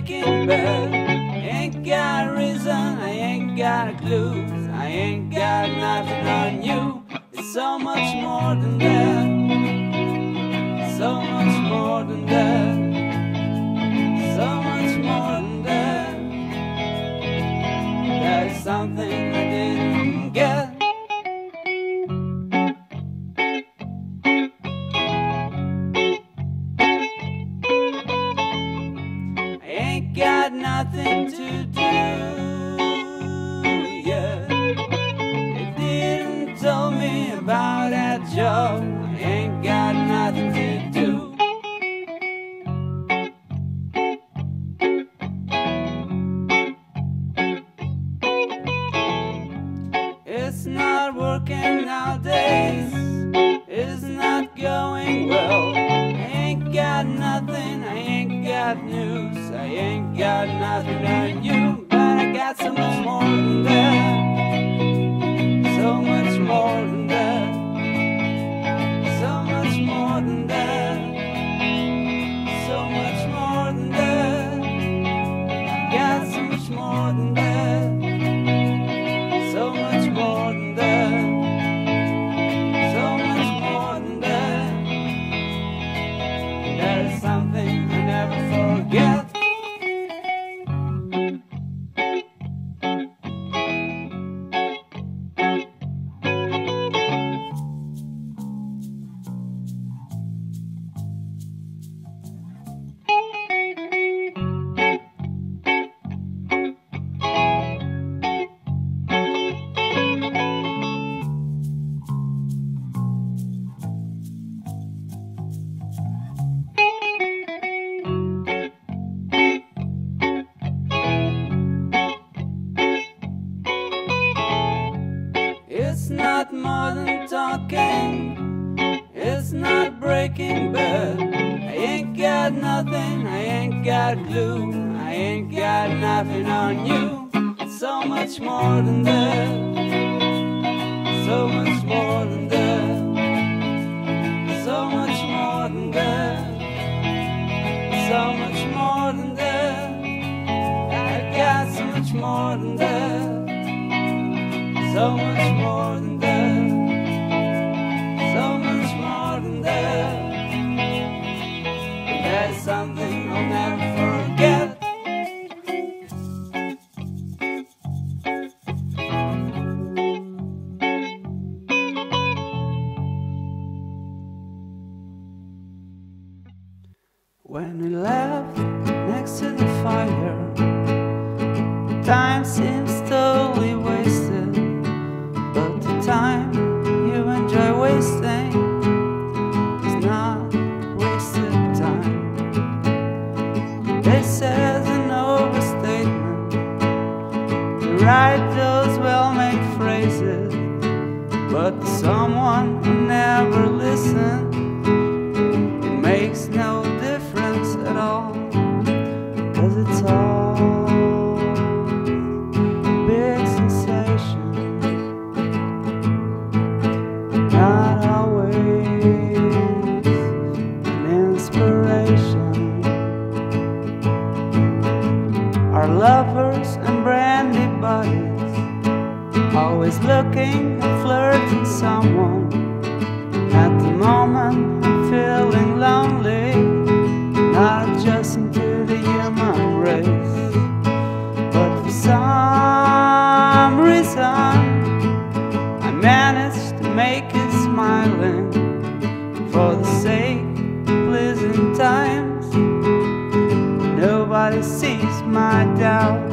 breaking. Ain't got a reason, I ain't got a clue. I ain't got nothing on you. It's so much more than that. It's not working nowadays. It's not going well. I ain't got nothing. I ain't got news. I ain't got nothing on you. But I got so much more than that. So those well-made phrases, but someone never listened, it makes no always looking and flirting someone. At the moment, I'm feeling lonely, not just to the human race. But for some reason, I managed to make it smiling for the sake of pleasant times. Nobody sees my doubts,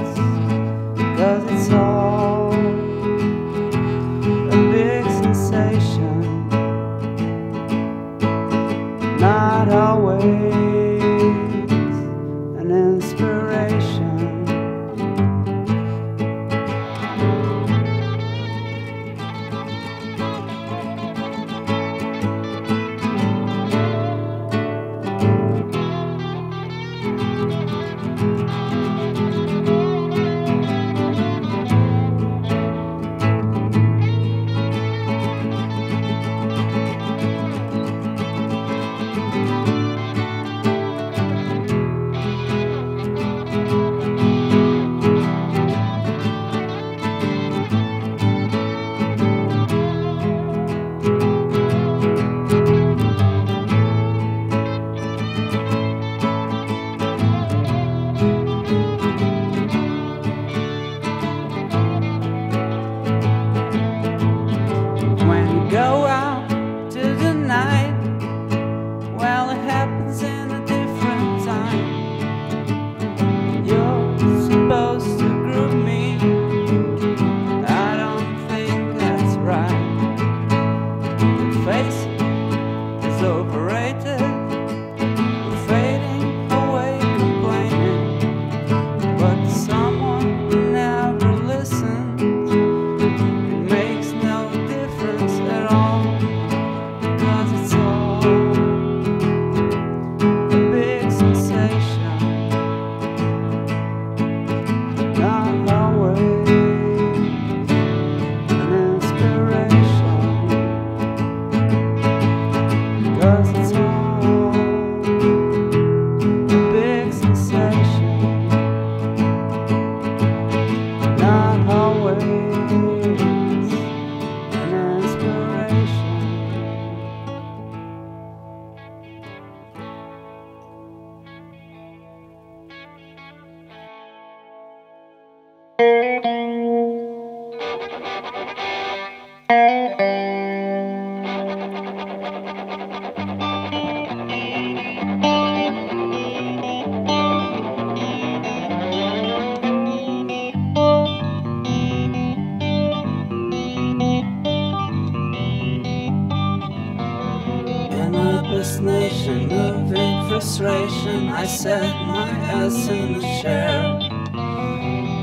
frustration. I set my ass in a chair.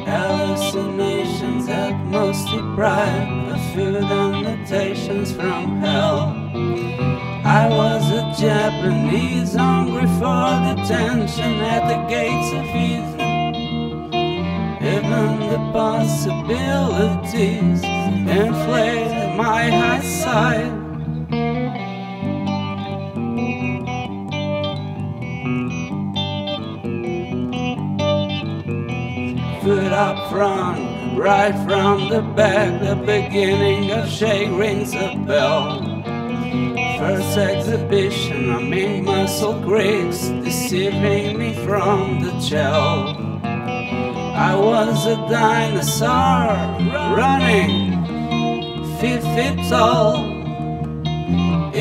Hallucinations at most deprived of few and from hell. I was a Japanese hungry for detention at the gates of Eden. Even the possibilities inflated my high side. Up front, right from the back, the beginning of shake rings a bell. First exhibition, I'm muscle Greeks, deceiving me from the gel. I was a dinosaur, running, feet feet tall.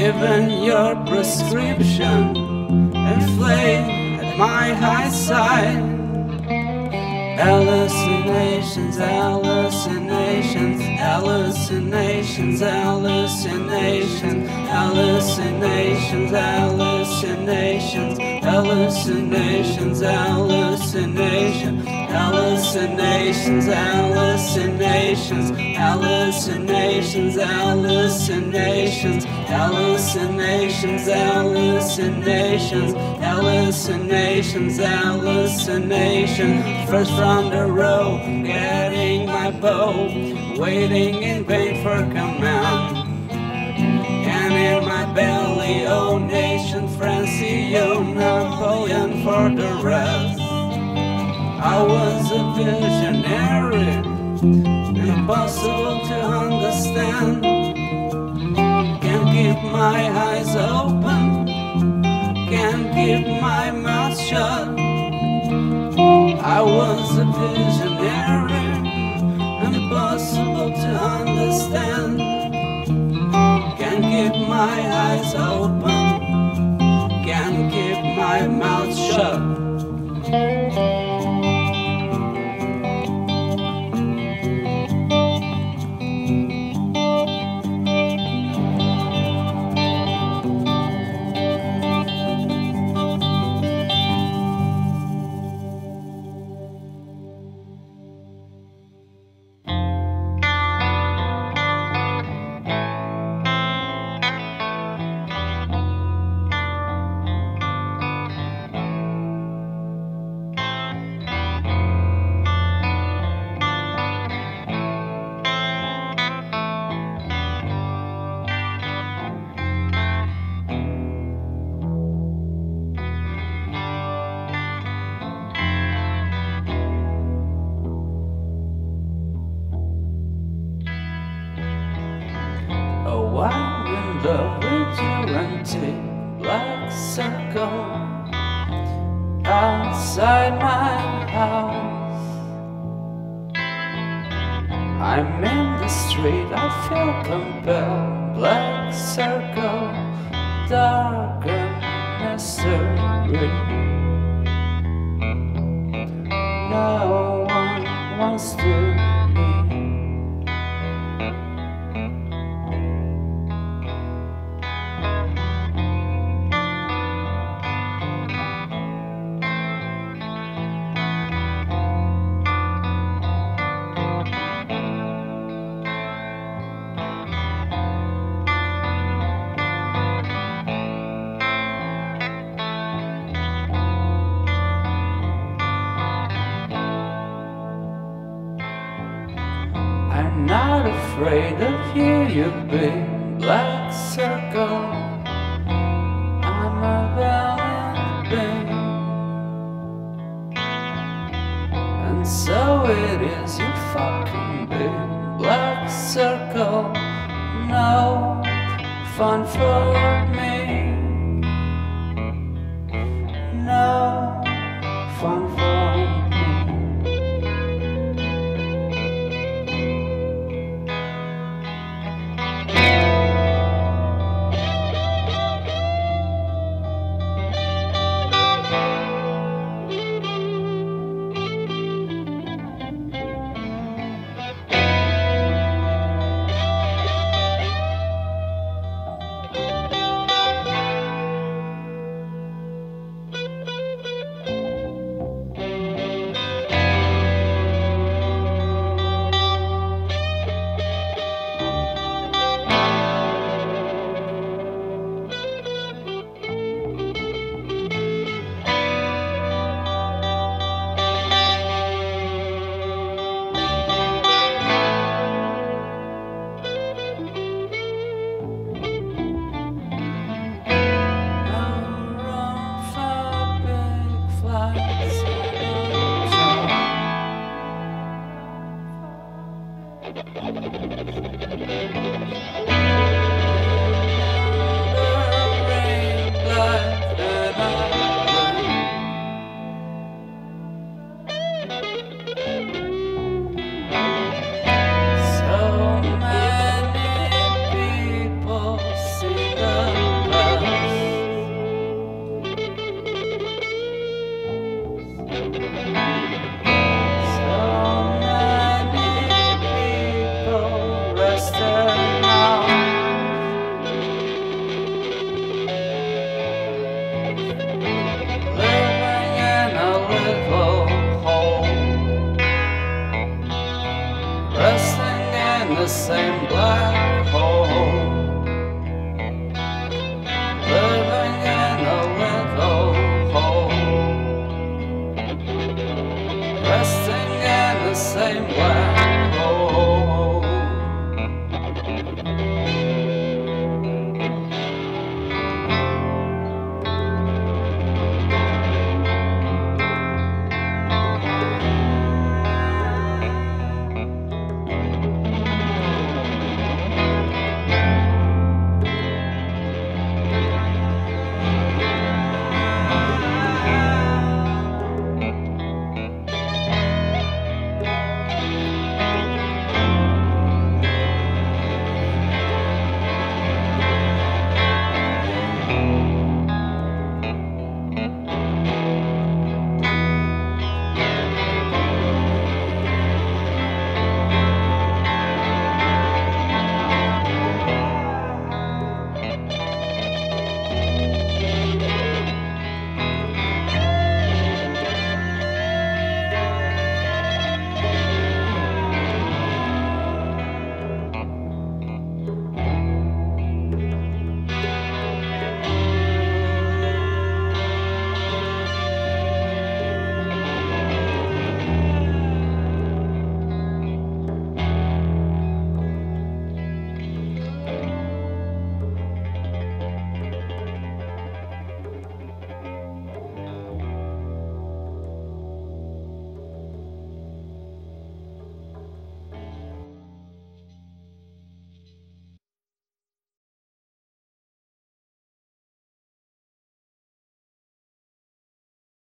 Even your prescription inflamed at my high side. Hallucinations, hallucinations, hallucinations, hallucination, hallucinations, hallucinations, hallucinations, hallucination, hallucinations, hallucinations, hallucinations, hallucinations, hallucinations, hallucinations hallucinations, hallucinations. First from the road, getting my bow, waiting in vain for command. And in my belly, oh nation, Francie, Napoleon for the rest. I was a visionary, impossible to understand. Can't keep my eyes open, can't keep my mouth shut. I was a visionary, impossible to understand. Can't keep my eyes open, can't keep my mouth shut. I'm in the street, I feel compelled. Black circle, dark and mystery. No one wants to you, big black circle. I'm a valiant. And so it is, you fucking big black circle. No fun for me. same